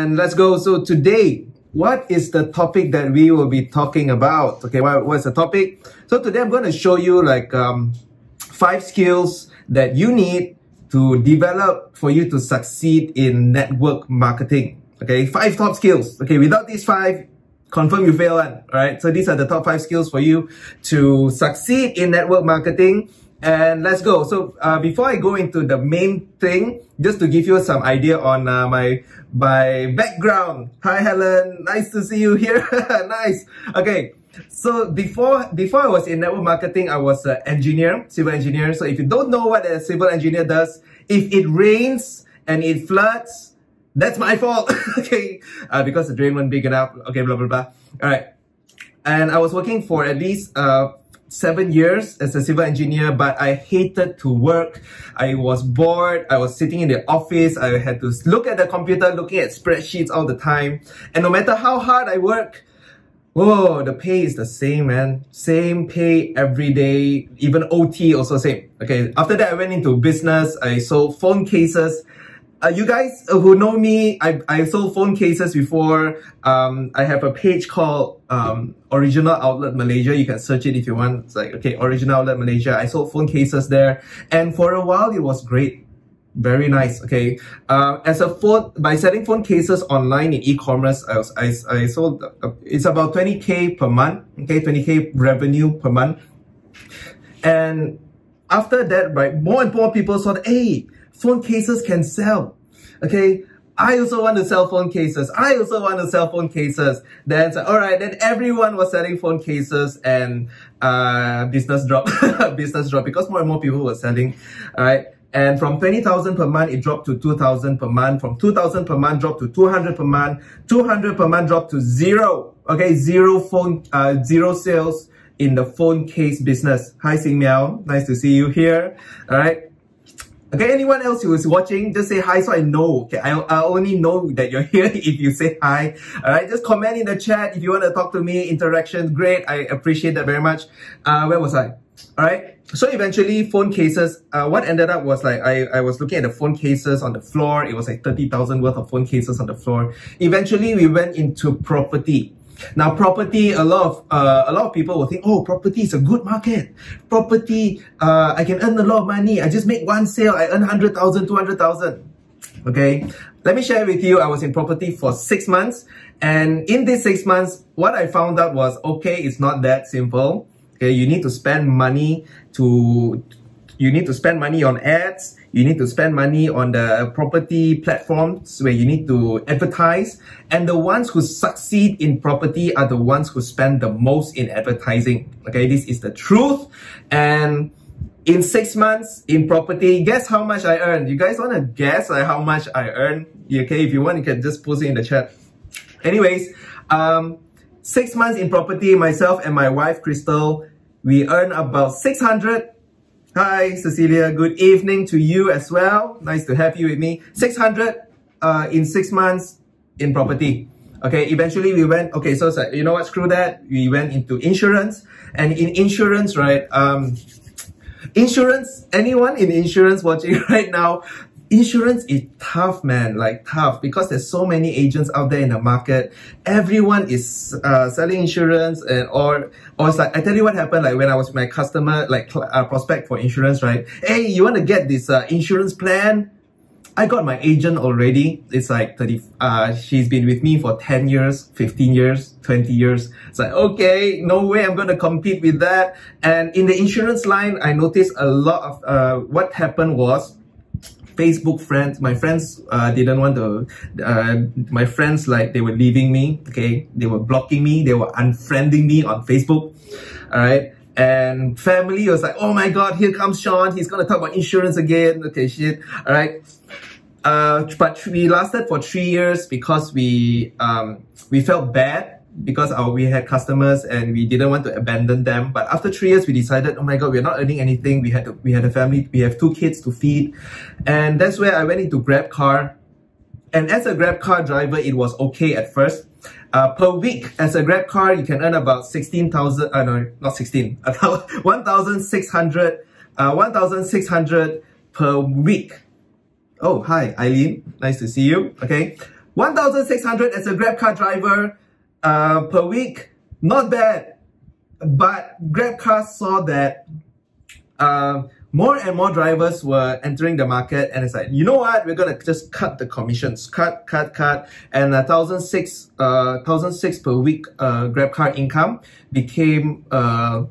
And let's go. So today, what is the topic that we will be talking about? Okay, what, what's the topic? So today I'm going to show you like um, five skills that you need to develop for you to succeed in network marketing. Okay, five top skills. Okay, without these five, confirm you fail one. Alright, so these are the top five skills for you to succeed in network marketing. And let's go. So uh, before I go into the main thing, just to give you some idea on uh, my my background. Hi Helen, nice to see you here. nice. Okay, so before before I was in network marketing, I was an engineer, civil engineer. So if you don't know what a civil engineer does, if it rains and it floods, that's my fault. okay, uh, because the drain wasn't big enough. Okay, blah blah blah. All right, and I was working for at least uh seven years as a civil engineer, but I hated to work. I was bored. I was sitting in the office. I had to look at the computer, looking at spreadsheets all the time. And no matter how hard I work, whoa, the pay is the same, man. Same pay every day. Even OT also same. Okay, after that, I went into business. I sold phone cases uh, you guys who know me, I, I sold phone cases before. Um, I have a page called um, Original Outlet Malaysia. You can search it if you want. It's like, okay, Original Outlet Malaysia. I sold phone cases there. And for a while, it was great. Very nice, okay. Uh, as a phone, by selling phone cases online in e-commerce, I, was, I, I sold, uh, it's about 20k per month, okay, 20k revenue per month. And after that, right, more and more people saw that, hey, phone cases can sell. Okay, I also want to sell phone cases. I also want to sell phone cases. Then, so, all right, then everyone was selling phone cases and uh, business drop, business drop because more and more people were selling. All right. And from 20,000 per month, it dropped to 2,000 per month. From 2,000 per month, dropped to 200 per month. 200 per month, dropped to zero. Okay, zero phone, uh, zero sales in the phone case business. Hi, Sing Miao. Nice to see you here. All right. Okay, anyone else who is watching, just say hi so I know. Okay, I, I only know that you're here if you say hi. Alright, just comment in the chat if you want to talk to me. Interaction, great. I appreciate that very much. Uh, where was I? Alright, so eventually phone cases, uh, what ended up was like, I, I was looking at the phone cases on the floor. It was like 30,000 worth of phone cases on the floor. Eventually we went into property. Now, property, a lot of uh, a lot of people will think, oh, property is a good market. Property, uh, I can earn a lot of money. I just make one sale, I earn 100,000, 200,000. Okay, let me share with you, I was in property for six months. And in these six months, what I found out was, okay, it's not that simple. Okay, you need to spend money to, you need to spend money on ads you need to spend money on the property platforms where you need to advertise. And the ones who succeed in property are the ones who spend the most in advertising. Okay, this is the truth. And in six months in property, guess how much I earned? You guys want to guess like, how much I earned? Okay, if you want, you can just post it in the chat. Anyways, um, six months in property, myself and my wife, Krystle, we earn about 600 Hi, Cecilia. Good evening to you as well. Nice to have you with me. 600 uh, in six months in property. Okay, eventually we went, okay, so, you know what, screw that. We went into insurance. And in insurance, right, um, insurance, anyone in insurance watching right now, insurance is tough, man, like tough because there's so many agents out there in the market. Everyone is uh, selling insurance and or or it's like I tell you what happened. Like when I was my customer, like uh, prospect for insurance, right? Hey, you want to get this uh, insurance plan? I got my agent already. It's like 30, uh, she's been with me for 10 years, 15 years, 20 years. It's like, okay, no way I'm going to compete with that. And in the insurance line, I noticed a lot of, uh, what happened was Facebook friends, my friends uh, didn't want to, uh, my friends like they were leaving me, okay? They were blocking me, they were unfriending me on Facebook, alright? And family was like, oh my god, here comes Sean, he's gonna talk about insurance again, okay, shit, alright? Uh, but we lasted for three years because we, um, we felt bad because our, we had customers and we didn't want to abandon them. But after three years, we decided, oh my God, we're not earning anything. We had to, we had a family, we have two kids to feed. And that's where I went into Grab car. And as a Grab car driver, it was okay at first. Uh, per week, as a Grab car, you can earn about 16,000, uh, no, not 16, 1,600, uh, 1,600 per week. Oh, hi, Eileen. Nice to see you. Okay. 1,600 as a Grab car driver uh, per week, not bad. But Grab car saw that uh, more and more drivers were entering the market and it's like, you know what, we're gonna just cut the commissions, cut, cut, cut, and a thousand six, uh, thousand six per week, uh, Grab car income became, uh,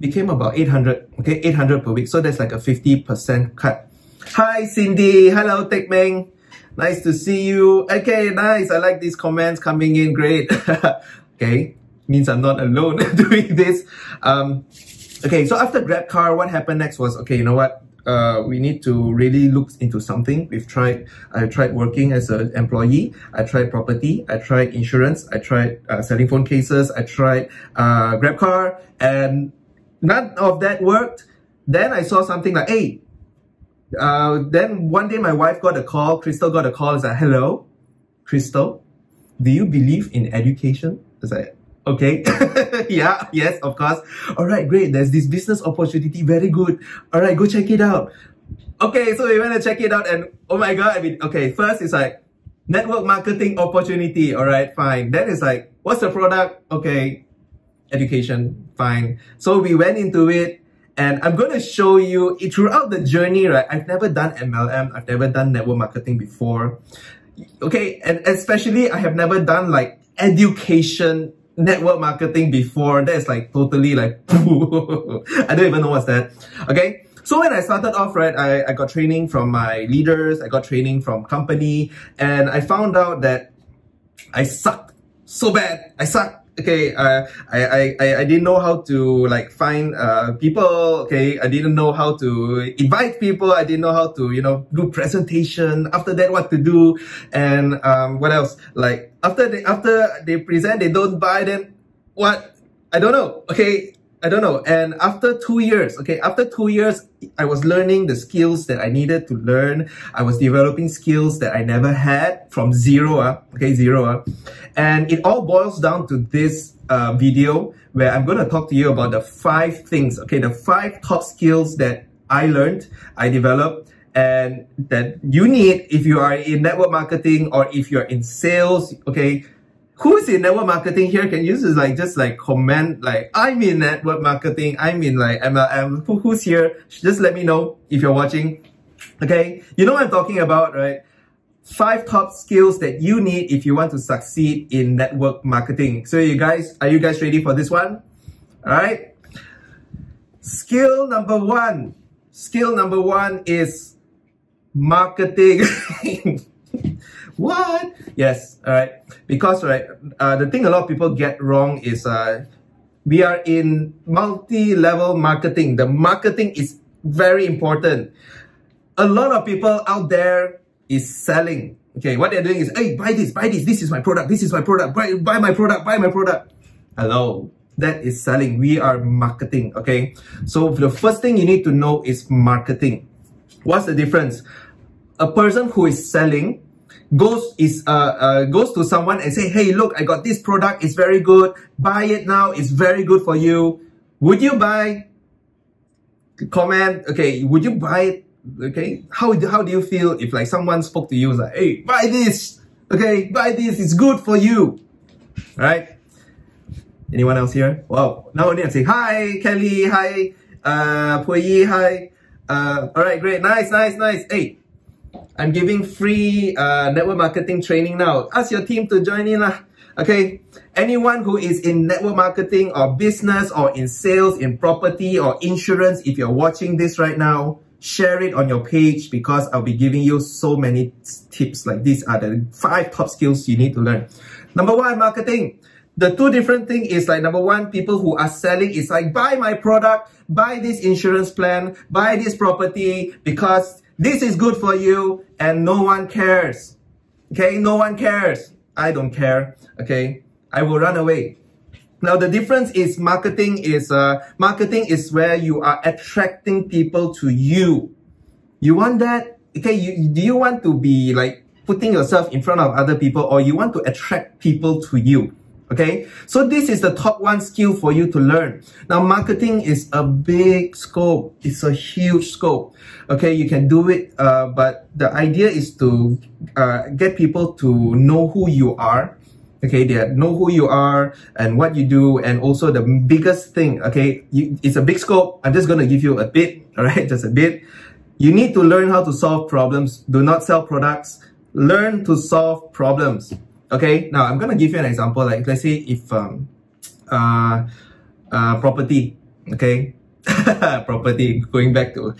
became about 800, okay, 800 per week. So that's like a 50% cut. Hi, Cindy. Hello, Tek Meng. Nice to see you. Okay, nice. I like these comments coming in. Great. okay, means I'm not alone doing this. Um, Okay, so after Grab car, what happened next was, okay, you know what? Uh, we need to really look into something. We've tried, I tried working as an employee. I tried property. I tried insurance. I tried uh, selling phone cases. I tried uh, Grab car and none of that worked. Then I saw something like, hey, uh, then one day my wife got a call, Krystle got a call, it's like, hello, Krystle, do you believe in education? It's like, Okay. yeah, yes, of course. All right, great. There's this business opportunity. Very good. All right, go check it out. Okay, so we went to check it out and oh my God, I mean, okay, first it's like network marketing opportunity. All right, fine. Then it's like, what's the product? Okay, education. Fine. So we went into it and I'm going to show you throughout the journey, right? I've never done MLM. I've never done network marketing before. Okay. And especially I have never done like education network marketing before. That's like totally like, I don't even know what's that. Okay. So when I started off, right, I, I got training from my leaders, I got training from company, and I found out that I sucked so bad. I sucked okay, uh, I, I, I didn't know how to like find uh, people, okay, I didn't know how to invite people, I didn't know how to, you know, do presentation, after that what to do, and um, what else, like, after they, after they present, they don't buy, then what, I don't know, okay, I don't know. And after two years, okay, after two years, I was learning the skills that I needed to learn. I was developing skills that I never had from zero, okay, zero. And it all boils down to this uh, video where I'm going to talk to you about the five things, okay, the five top skills that I learned, I developed, and that you need if you are in network marketing or if you're in sales, okay, who's in network marketing here can you just like just like comment like I'm in network marketing, I'm in like MLM, who, who's here? Just let me know if you're watching. Okay, you know what I'm talking about, right? Five top skills that you need if you want to succeed in network marketing. So you guys, are you guys ready for this one? Alright. Skill number one. Skill number one is marketing. what? Yes, all right. Because right, uh, the thing a lot of people get wrong is uh, we are in multi-level marketing. The marketing is very important. A lot of people out there is selling. Okay, what they're doing is, hey, buy this, buy this. This is my product. This is my product. Buy, buy my product. Buy my product. Hello. That is selling. We are marketing. Okay. So the first thing you need to know is marketing. What's the difference? A person who is selling goes is uh, uh goes to someone and say, hey, look, I got this product. It's very good. Buy it now. It's very good for you. Would you buy? Comment. Okay, would you buy it? Okay, how how do you feel if like someone spoke to you like, hey, buy this. Okay, buy this. It's good for you. All right. Anyone else here? Wow. Now only I'm saying hi, Kelly. Hi, uh, Puyi. Hi. Uh, all right, great. Nice, nice, nice. Hey, I'm giving free uh, network marketing training now. Ask your team to join in. Lah. Okay, anyone who is in network marketing or business or in sales, in property or insurance, if you're watching this right now, share it on your page because I'll be giving you so many tips like these are the five top skills you need to learn. Number one, marketing. The two different thing is like number one, people who are selling is like buy my product, buy this insurance plan, buy this property because this is good for you and no one cares. Okay, no one cares. I don't care. Okay, I will run away. Now the difference is marketing is uh, marketing is where you are attracting people to you. You want that? Okay, you, do you want to be like putting yourself in front of other people or you want to attract people to you? Okay, so this is the top one skill for you to learn. Now, marketing is a big scope. It's a huge scope. Okay, you can do it, uh, but the idea is to uh, get people to know who you are. Okay, they know who you are and what you do, and also the biggest thing. Okay, you, it's a big scope. I'm just gonna give you a bit. All right, just a bit. You need to learn how to solve problems. Do not sell products. Learn to solve problems. Okay, now I'm gonna give you an example. Like let's say if um, uh, uh, property. Okay, property. Going back to,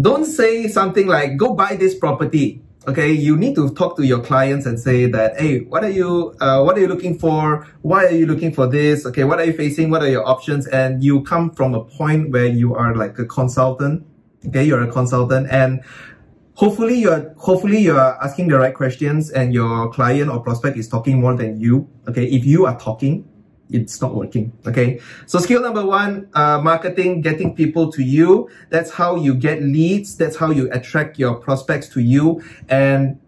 don't say something like go buy this property. Okay, you need to talk to your clients and say that, hey, what are you, uh, what are you looking for? Why are you looking for this? Okay, what are you facing? What are your options? And you come from a point where you are like a consultant. Okay, you're a consultant and hopefully you're hopefully you're asking the right questions and your client or prospect is talking more than you okay? If you are talking it's not working okay? So skill number one uh, marketing getting people to you. That's how you get leads. That's how you attract your prospects to you. And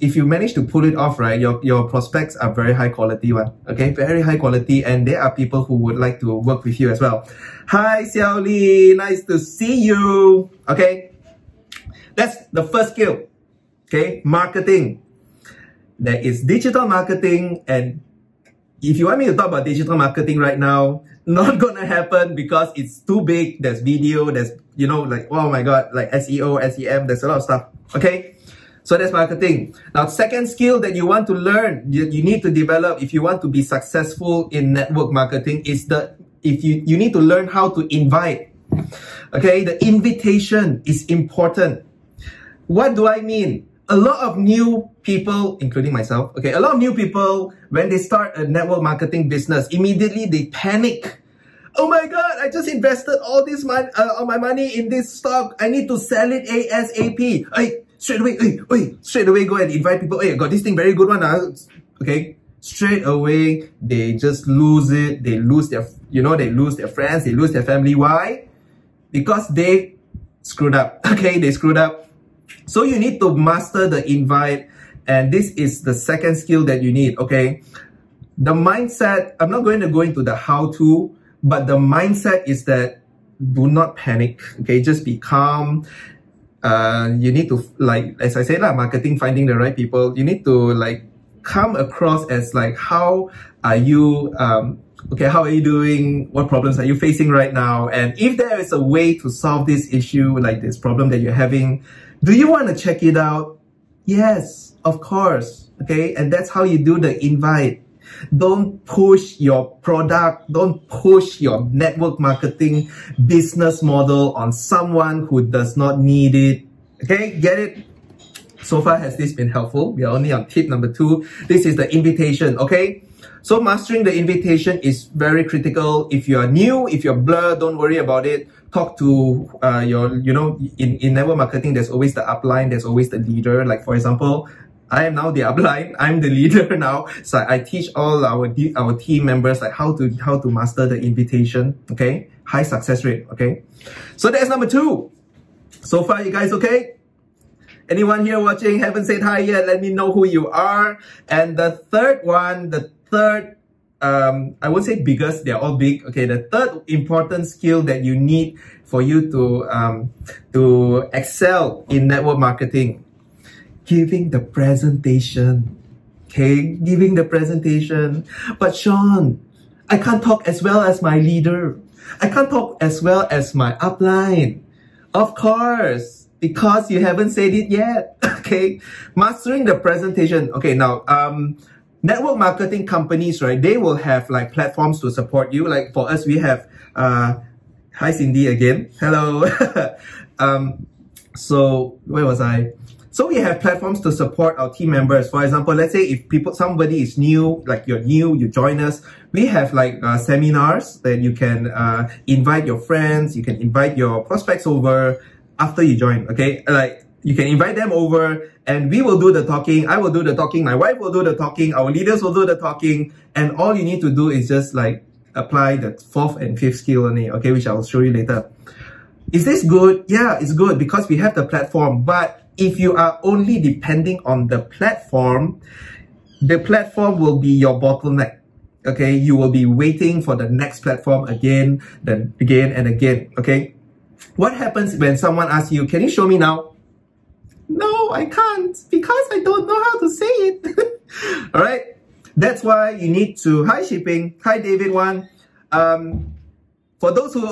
if you manage to pull it off right your your prospects are very high quality one okay? Very high quality. And there are people who would like to work with you as well. Hi xiao li. Nice to see you okay that's the first skill. Okay, marketing. There is digital marketing and if you want me to talk about digital marketing right now, not gonna happen because it's too big. There's video, there's, you know, like, oh my God, like SEO, SEM, there's a lot of stuff. Okay. So that's marketing. Now, second skill that you want to learn, you, need to develop if you want to be successful in network marketing is the, if you, you need to learn how to invite. Okay. The invitation is important. What do I mean? A lot of new people, including myself, okay, a lot of new people, when they start a network marketing business, immediately they panic. Oh my God, I just invested all this money, uh, all my money in this stock. I need to sell it ASAP. Hey, straight away, straight away go and invite people. Hey, I got this thing very good one. Uh. Okay, straight away, they just lose it. They lose their, you know, they lose their friends, they lose their family. Why? Because they screwed up. Okay, they screwed up so you need to master the invite and this is the second skill that you need, okay? The mindset, I'm not going to go into the how to, but the mindset is that do not panic, okay? Just be calm. Uh, you need to, like, as I said, like, marketing, finding the right people, you need to, like, come across as, like, how are you, um, okay, how are you doing? What problems are you facing right now? And if there is a way to solve this issue, like this problem that you're having, do you want to check it out? Yes, of course. Okay, and that's how you do the invite. Don't push your product, don't push your network marketing business model on someone who does not need it. Okay, get it? So far, has this been helpful? We are only on tip number two. This is the invitation, okay? So mastering the invitation is very critical. If you are new, if you're blur, don't worry about it talk to uh, your, you know, in, in network marketing, there's always the upline, there's always the leader. Like for example, I am now the upline, I'm the leader now. So I teach all our, our team members like how to, how to master the invitation. Okay. High success rate. Okay. So that's number two. So far, you guys okay? Anyone here watching haven't said hi yet? Let me know who you are. And the third one, the third um, I won't say biggest, they're all big. Okay, the third important skill that you need for you to, um, to excel in network marketing, giving the presentation. Okay, giving the presentation. But Sean, I can't talk as well as my leader. I can't talk as well as my upline. Of course, because you haven't said it yet. Okay, mastering the presentation. Okay, now, um, network marketing companies, right, they will have like platforms to support you. Like for us, we have, uh, hi Cindy again. Hello. um, so where was I? So we have platforms to support our team members. For example, let's say if people, somebody is new, like you're new, you join us, we have like uh, seminars that you can uh, invite your friends, you can invite your prospects over after you join, okay? Like you can invite them over and we will do the talking. I will do the talking. My wife will do the talking. Our leaders will do the talking. And all you need to do is just like apply the fourth and fifth skill only, okay, which I will show you later. Is this good? Yeah, it's good because we have the platform. But if you are only depending on the platform, the platform will be your bottleneck. Okay, you will be waiting for the next platform again, then again and again. Okay, what happens when someone asks you, "Can you show me now?" No, I can't because I don't know how to say it. All right, that's why you need to. Hi, shipping. Hi, David. One. Um, for those who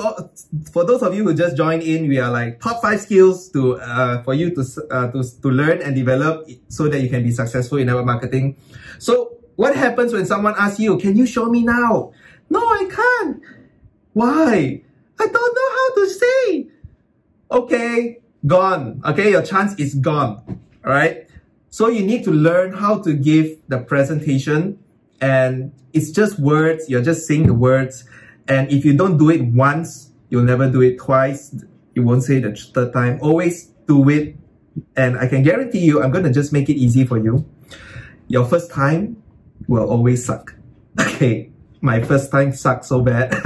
for those of you who just joined in we are like top five skills to uh, for you to, uh, to to learn and develop so that you can be successful in our marketing so what happens when someone asks you can you show me now no i can't why i don't know how to say okay gone okay your chance is gone all right so you need to learn how to give the presentation and it's just words you're just saying the words and if you don't do it once, you'll never do it twice. You won't say the third time. Always do it. And I can guarantee you, I'm going to just make it easy for you. Your first time will always suck. Okay. My first time sucked so bad.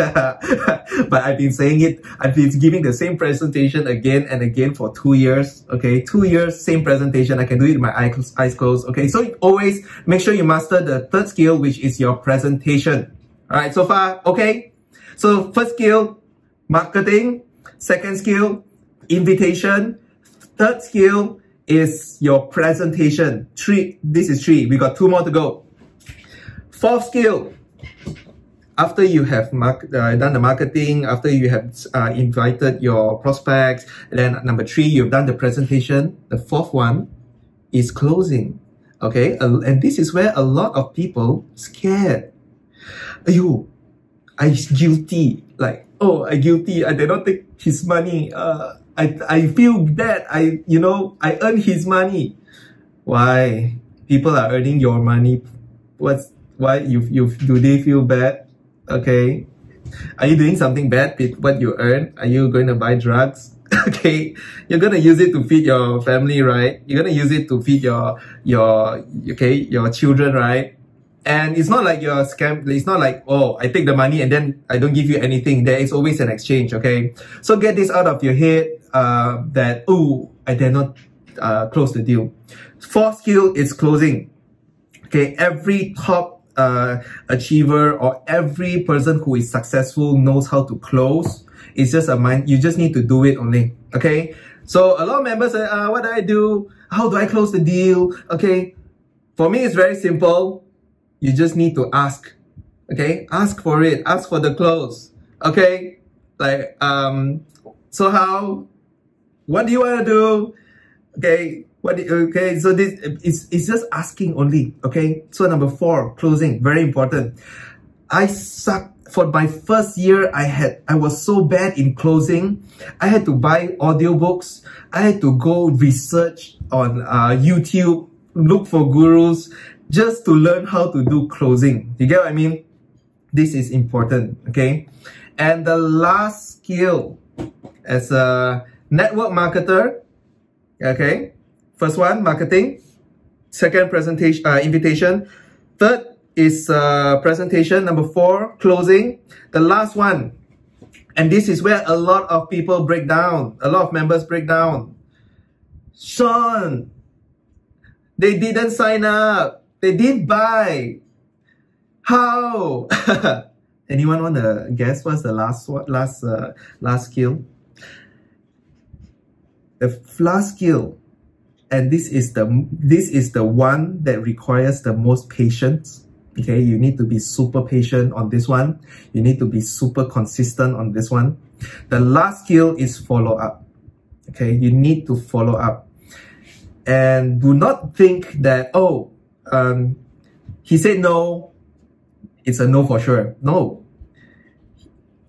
but I've been saying it. I've been giving the same presentation again and again for two years. Okay. Two years, same presentation. I can do it with my eyes closed. Okay. So always make sure you master the third skill, which is your presentation. All right. So far, okay. So first skill, marketing. Second skill, invitation. Third skill is your presentation. Three, this is three. We got two more to go. Fourth skill, after you have uh, done the marketing, after you have uh, invited your prospects, then number three, you've done the presentation. The fourth one is closing. Okay, and this is where a lot of people scared. You I guilty. Like, oh, I guilty. I did not take his money. Uh, I, I feel bad. I, you know, I earn his money. Why? People are earning your money. What's, why you, you, do they feel bad? Okay. Are you doing something bad with what you earn? Are you going to buy drugs? okay you're gonna use it to feed your family right you're gonna use it to feed your your okay your children right and it's not like you're scam. It's not like, oh, I take the money and then I don't give you anything. There is always an exchange, okay? So get this out of your head uh, that, oh, I dare not uh, close the deal. Fourth skill is closing. Okay, every top uh, achiever or every person who is successful knows how to close. It's just a mind, you just need to do it only, okay? So a lot of members say, uh, what do I do? How do I close the deal? Okay, for me, it's very simple you just need to ask. Okay, ask for it. Ask for the close, Okay, like um. So how? What do you want to do? Okay. What? Okay. So this is it's just asking only. Okay. So number four, closing. Very important. I suck for my first year. I had I was so bad in closing. I had to buy audiobooks. I had to go research on uh, YouTube, look for gurus just to learn how to do closing. You get what I mean? This is important, okay? And the last skill as a network marketer, okay? First one, marketing. Second, presentation, uh, invitation. Third is uh, presentation. Number four, closing. The last one, and this is where a lot of people break down. A lot of members break down. Sean, they didn't sign up. They didn't buy. How? Anyone want to guess what's the last last uh, last skill? The last skill, and this is the this is the one that requires the most patience. Okay, you need to be super patient on this one. You need to be super consistent on this one. The last skill is follow up. Okay, you need to follow up. And do not think that, oh, um, he said no, it's a no for sure. No.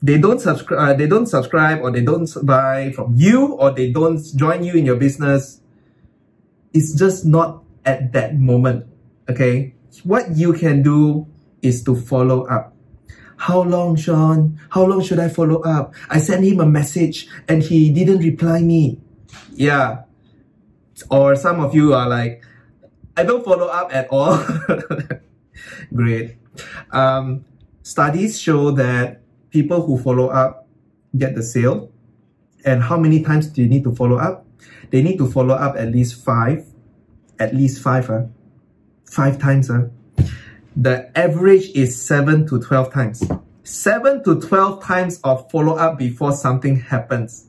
They don't subscribe, uh, they don't subscribe or they don't buy from you or they don't join you in your business. It's just not at that moment. Okay. What you can do is to follow up. How long, Sean? How long should I follow up? I sent him a message and he didn't reply me. Yeah. Or some of you are like, I don't follow up at all. Great. Um, studies show that people who follow up get the sale. And how many times do you need to follow up? They need to follow up at least five, at least five, uh, five times. Uh. the average is 7 to 12 times. 7 to 12 times of follow-up before something happens.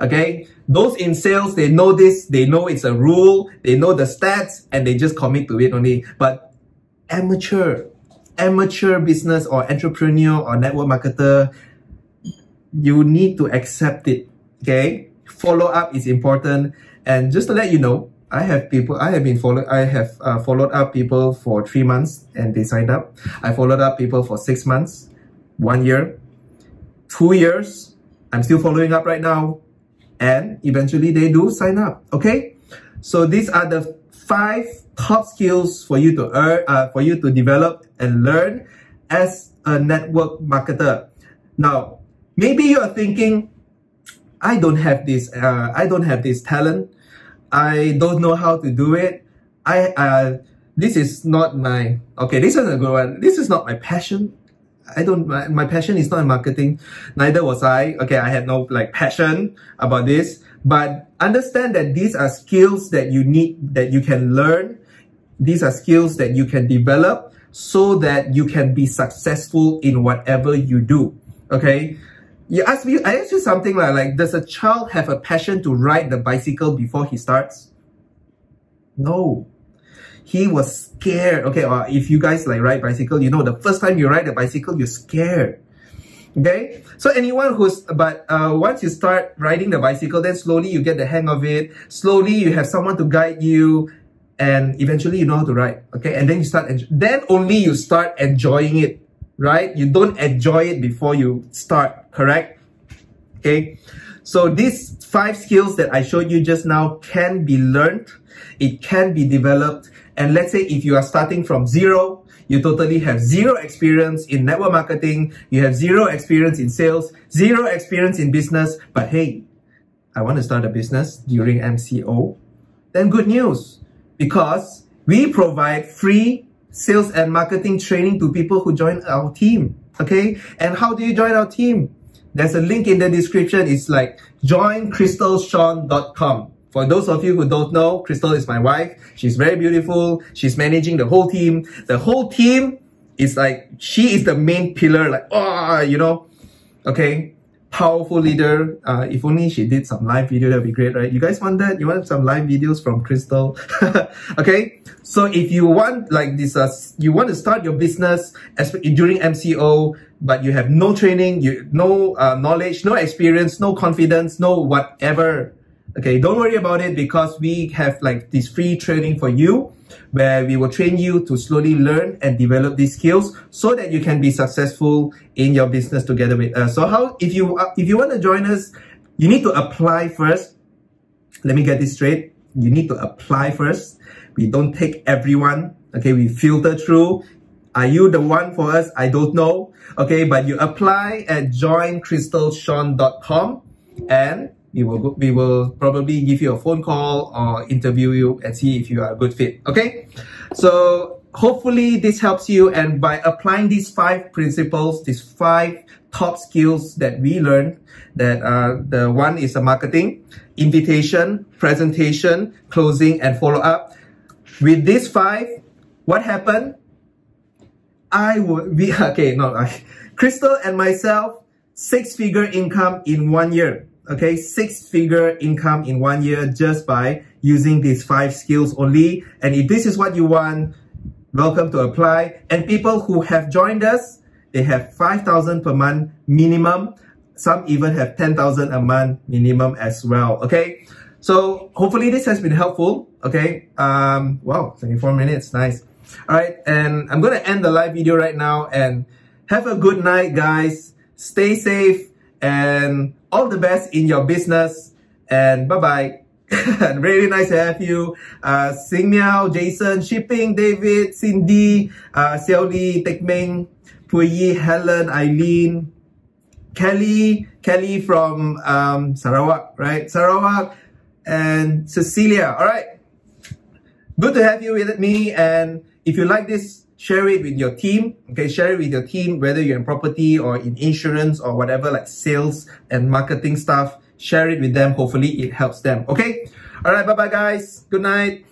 Okay, those in sales, they know this, they know it's a rule, they know the stats, and they just commit to it only. But amateur, amateur business or entrepreneur or network marketer, you need to accept it. Okay, follow up is important. And just to let you know, I have people, I have been followed, I have uh, followed up people for three months and they signed up. I followed up people for six months, one year, two years. I'm still following up right now. And eventually they do sign up. Okay. So these are the five top skills for you to earn, uh, for you to develop and learn as a network marketer. Now, maybe you are thinking, I don't have this, uh, I don't have this talent. I don't know how to do it. I, uh, this is not my, okay, this is a good one. This is not my passion. I don't, my, my passion is not in marketing. Neither was I. Okay, I had no like passion about this, but understand that these are skills that you need, that you can learn. These are skills that you can develop so that you can be successful in whatever you do. Okay. You ask me, I ask you something like, like, does a child have a passion to ride the bicycle before he starts? No. He was scared. Okay, or if you guys like ride bicycle, you know the first time you ride a bicycle, you're scared. Okay, so anyone who's, but uh, once you start riding the bicycle, then slowly you get the hang of it. Slowly you have someone to guide you and eventually you know how to ride. Okay, and then you start, then only you start enjoying it right? You don't enjoy it before you start, correct? Okay. So these five skills that I showed you just now can be learned. It can be developed. And let's say if you are starting from zero, you totally have zero experience in network marketing, you have zero experience in sales, zero experience in business, but hey, I want to start a business during MCO, then good news because we provide free sales and marketing training to people who join our team. Okay. And how do you join our team? There's a link in the description. It's like joinkrystlesean.com. For those of you who don't know, Krystle is my wife. She's very beautiful. She's managing the whole team. The whole team is like, she is the main pillar, like, oh, you know, okay powerful leader. Uh, if only she did some live video, that'd be great, right? You guys want that? You want some live videos from Krystle? okay. So if you want like this, uh, you want to start your business during MCO, but you have no training, you no uh, knowledge, no experience, no confidence, no whatever. Okay, don't worry about it because we have like this free training for you where we will train you to slowly learn and develop these skills so that you can be successful in your business together with us. So how, if you, uh, if you want to join us, you need to apply first. Let me get this straight. You need to apply first. We don't take everyone. Okay, we filter through. Are you the one for us? I don't know. Okay, but you apply at joinkrystlesean.com and we will we will probably give you a phone call or interview you and see if you are a good fit okay? So hopefully this helps you and by applying these five principles these five top skills that we learned that uh, the one is a marketing invitation presentation closing and follow up with these five what happened? I would be okay no Krystle and myself six figure income in one year okay, six figure income in one year just by using these five skills only. And if this is what you want, welcome to apply. And people who have joined us, they have 5,000 per month minimum. Some even have 10,000 a month minimum as well. Okay. So hopefully this has been helpful. Okay. Um, wow, 24 minutes. Nice. All right. And I'm going to end the live video right now and have a good night, guys. Stay safe and all the best in your business and bye-bye. really nice to have you. Uh, Sing Miao, Jason, Shipping, David, Cindy, uh, Xiao Li, Tek Meng, Puyi, Helen, Eileen, Kelly, Kelly from um, Sarawak, right? Sarawak, and Cecilia, all right? Good to have you with me. And if you like this share it with your team. Okay, share it with your team, whether you're in property or in insurance or whatever, like sales and marketing stuff. Share it with them. Hopefully it helps them. Okay. All right. Bye bye, guys. Good night.